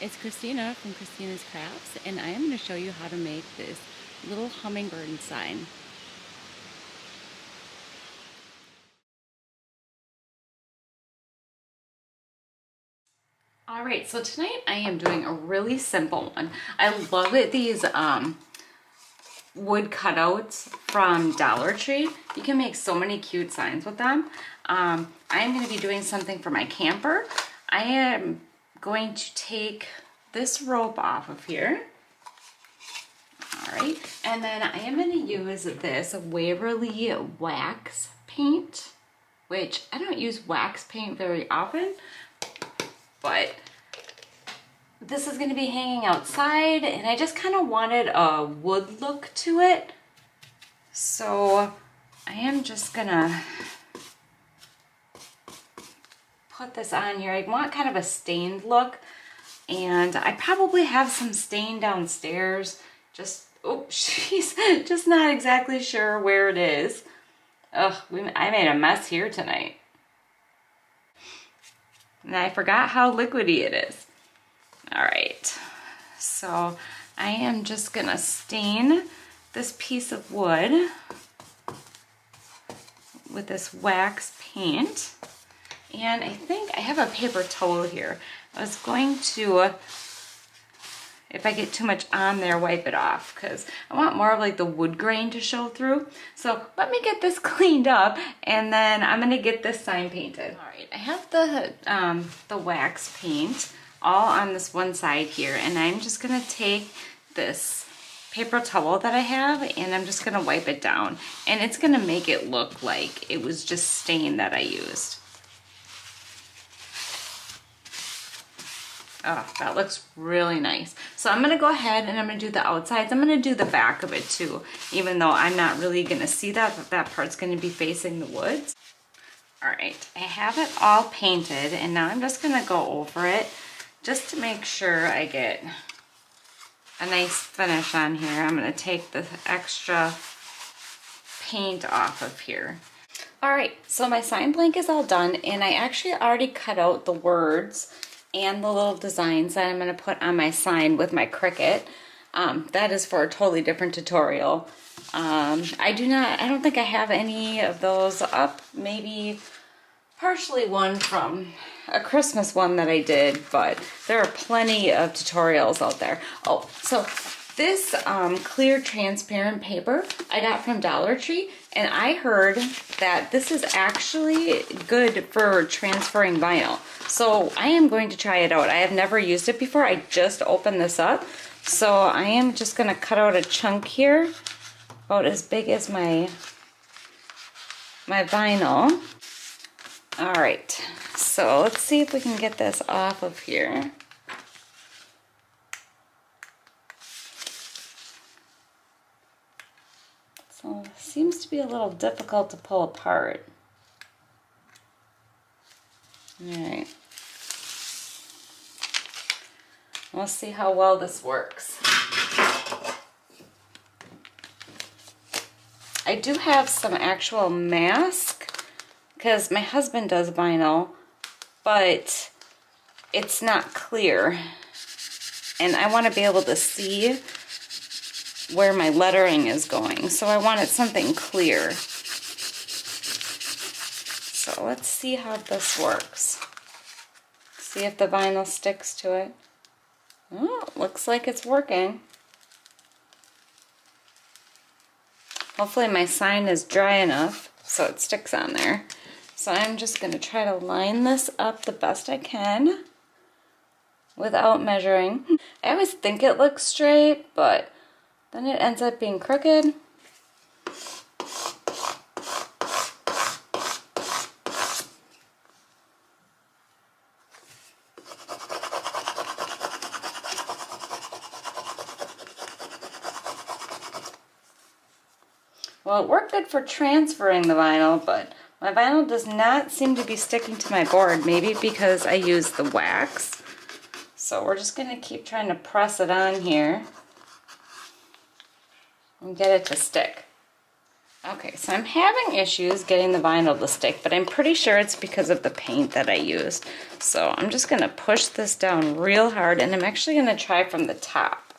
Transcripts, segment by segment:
it's Kristina from Kristina's Krafts and I am going to show you how to make this little hummingbird sign. Alright, so tonight I am doing a really simple one. I love it, these um, wood cutouts from Dollar Tree. You can make so many cute signs with them. Um, I'm going to be doing something for my camper. I am going to take this rope off of here. All right, and then I am going to use this Waverly wax paint, which I don't use wax paint very often, but this is going to be hanging outside and I just kind of wanted a wood look to it. So I am just to put this on here. I want kind of a stained look and I probably have some stain downstairs. Just, oh, she's just not exactly sure where it is. Ugh, we, I made a mess here tonight. And I forgot how liquidy it is. All right, so I am just gonna stain this piece of wood with this wax paint. And I think I have a paper towel here. I was going to, if I get too much on there, wipe it off because I want more of like the wood grain to show through. So let me get this cleaned up and then I'm gonna get this sign painted. All right, I have the, um, the wax paint all on this one side here and I'm just gonna take this paper towel that I have and I'm just gonna wipe it down and it's gonna make it look like it was just stain that I used. Oh, that looks really nice. So I'm gonna go ahead and I'm gonna do the outsides. I'm gonna do the back of it too, even though I'm not really gonna see that, but that part's gonna be facing the woods. All right, I have it all painted and now I'm just gonna go over it just to make sure I get a nice finish on here. I'm gonna take the extra paint off of here. All right, so my sign blank is all done and I actually already cut out the words and the little designs that I'm going to put on my sign with my Cricut. Um, that is for a totally different tutorial. Um, I do not, I don't think I have any of those up. Maybe partially one from a Christmas one that I did, but there are plenty of tutorials out there. Oh, so this um, clear transparent paper I got from Dollar Tree and I heard that this is actually good for transferring vinyl. So I am going to try it out. I have never used it before. I just opened this up. So I am just going to cut out a chunk here about as big as my my vinyl. All right, so let's see if we can get this off of here. So seems to be a little difficult to pull apart. All right. We'll see how well this works. I do have some actual mask because my husband does vinyl, but it's not clear. And I want to be able to see where my lettering is going. So I wanted something clear. So let's see how this works. See if the vinyl sticks to it. Oh, looks like it's working. Hopefully my sign is dry enough so it sticks on there. So I'm just going to try to line this up the best I can without measuring. I always think it looks straight, but then it ends up being crooked. Well, it worked good for transferring the vinyl, but my vinyl does not seem to be sticking to my board, maybe because I used the wax. So we're just going to keep trying to press it on here and get it to stick. Okay, so I'm having issues getting the vinyl to stick, but I'm pretty sure it's because of the paint that I used. So I'm just gonna push this down real hard and I'm actually gonna try from the top.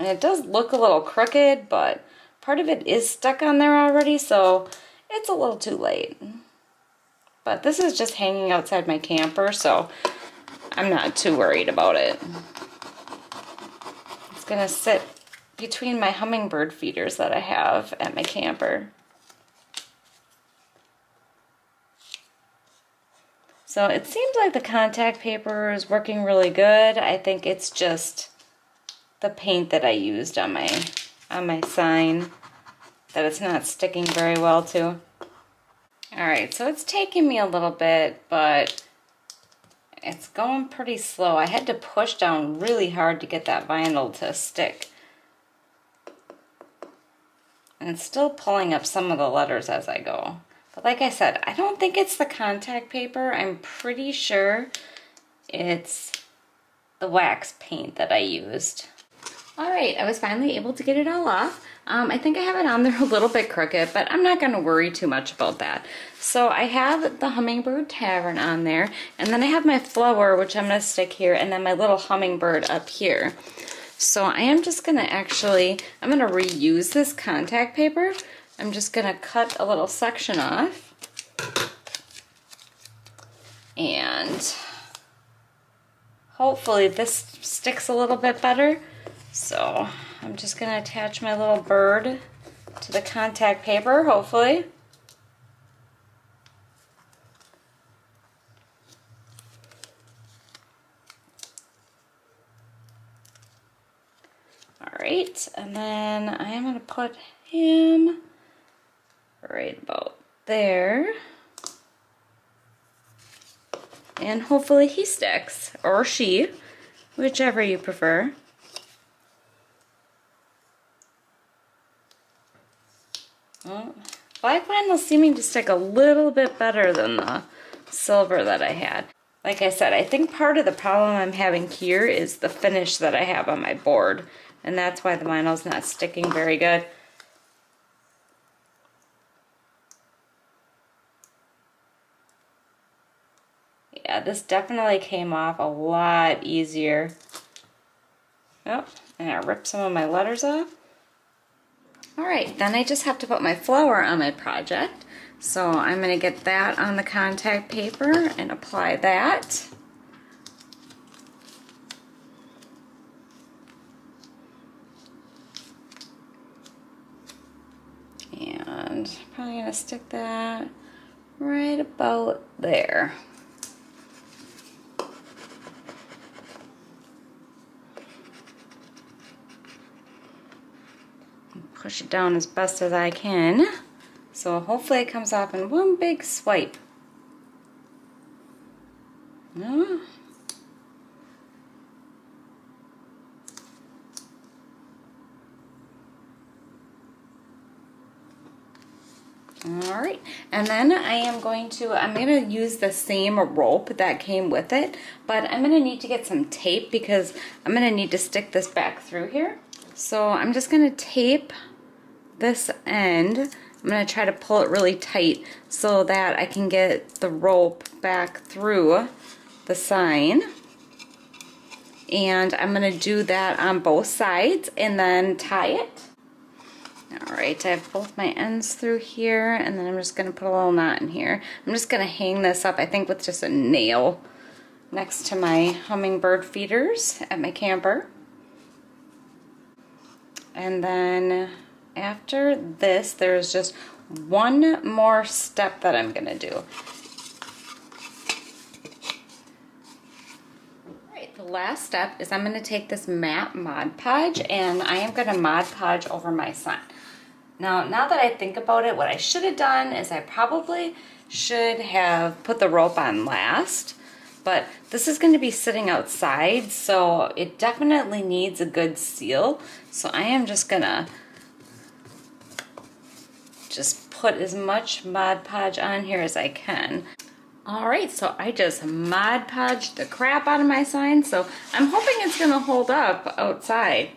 And it does look a little crooked, but part of it is stuck on there already, so it's a little too late. But this is just hanging outside my camper, so I'm not too worried about it. It's gonna sit between my hummingbird feeders that I have at my camper. So it seems like the contact paper is working really good. I think it's just the paint that I used on my on my sign that it's not sticking very well to. All right, so it's taking me a little bit, but it's going pretty slow. I had to push down really hard to get that vinyl to stick. And still pulling up some of the letters as I go. But like I said, I don't think it's the contact paper. I'm pretty sure it's the wax paint that I used. All right, I was finally able to get it all off. Um, I think I have it on there a little bit crooked, but I'm not going to worry too much about that. So I have the Hummingbird Tavern on there, and then I have my flower, which I'm going to stick here, and then my little hummingbird up here. So I am just going to actually, I'm going to reuse this contact paper. I'm just going to cut a little section off. And hopefully this sticks a little bit better. So I'm just going to attach my little bird to the contact paper, hopefully. All right, and then I am going to put him right about there. And hopefully he sticks, or she, whichever you prefer. Well, black vinyl seeming to stick a little bit better than the silver that I had. Like I said, I think part of the problem I'm having here is the finish that I have on my board. And that's why the vinyl's not sticking very good. Yeah, this definitely came off a lot easier. Oh, and I ripped some of my letters off. All right, then I just have to put my flower on my project. So I'm gonna get that on the contact paper and apply that. And probably gonna stick that right about there. push it down as best as I can. So hopefully it comes off in one big swipe. Yeah. All right, and then I am going to, I'm to use the same rope that came with it, but I'm going to need to get some tape because I'm going to need to stick this back through here. So I'm just going to tape this end, I'm to try to pull it really tight so that I can get the rope back through the sign. And I'm going to do that on both sides and then tie it. Alright, I have both my ends through here and then I'm just going to put a little knot in here. I'm just going to hang this up, I think with just a nail next to my hummingbird feeders at my camper. And then after this, there's just one more step that I'm going to do. Alright, the last step is I'm going to take this matte Mod Podge and I am going to Mod Podge over my sun. Now, now that I think about it, what I should have done is I probably should have put the rope on last, but this is going to be sitting outside, so it definitely needs a good seal. So I am just going to just put as much Mod Podge on here as I can. All right, so I just Mod Podged the crap out of my sign, so I'm hoping it's gonna hold up outside.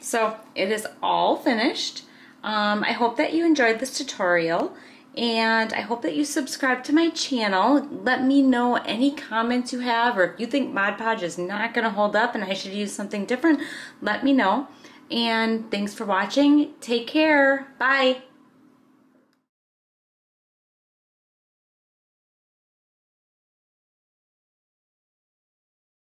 So it is all finished. Um, I hope that you enjoyed this tutorial and I hope that you subscribe to my channel. Let me know any comments you have or if you think Mod Podge is not going to hold up and I should use something different, let me know. And thanks for watching. Take care. Bye.